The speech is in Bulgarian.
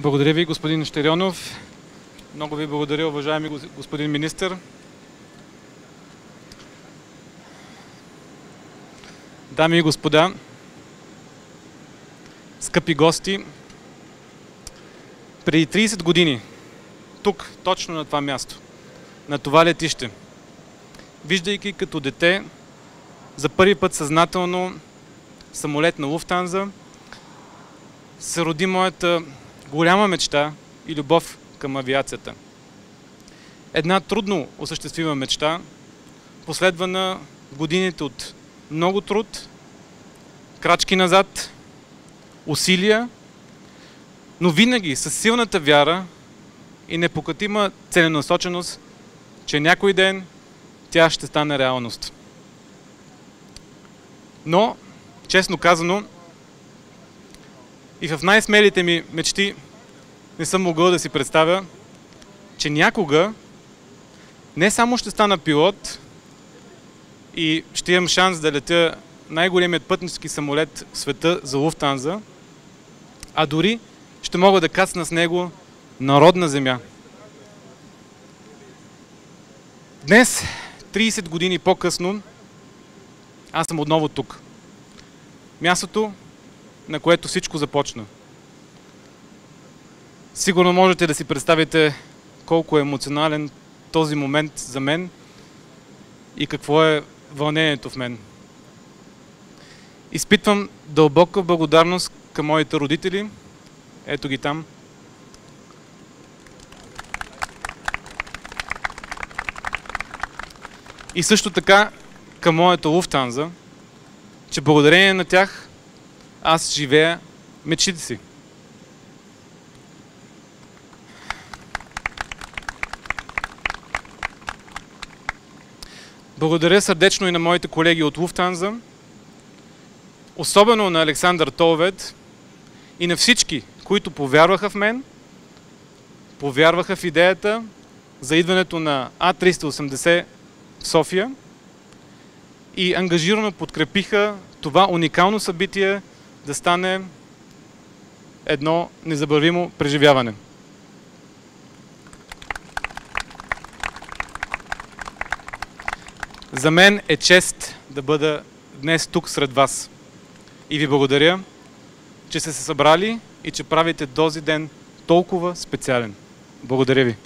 Благодаря ви, господин Штерионов. Много ви благодаря, уважаеми господин министр. Дами и господа, скъпи гости, преди 30 години, тук, точно на това място, на това летище, виждайки като дете за първи път съзнателно самолет на Луфтанза, се роди моята голяма мечта и любов към авиацията. Една трудно осъществима мечта, последвана годините от много труд, крачки назад, усилия, но винаги с силната вяра и непокатима целенасоченост, че някой ден тя ще стане реалност. Но, честно казано, и в най-смелите ми мечти не съм могъл да си представя, че някога не само ще стана пилот и ще имам шанс да летя най-големият пътнически самолет в света за Луфтанза, а дори ще мога да кацна с него народна земя. Днес, 30 години по-късно, аз съм отново тук. Мястото, на което всичко започна. Сигурно можете да си представите колко е емоционален този момент за мен и какво е вълнението в мен. Изпитвам дълбока благодарност към моите родители. Ето ги там. И също така към моята Луфтанза, че благодарение на тях аз живея мечтите си. Благодаря сърдечно и на моите колеги от Луфтанза, особено на Александър Толвед и на всички, които повярваха в мен, повярваха в идеята за идването на А380 в София и ангажирано подкрепиха това уникално събитие да стане едно незабравимо преживяване. За мен е чест да бъда днес тук сред вас. И ви благодаря, че сте се събрали и че правите този ден толкова специален. Благодаря ви.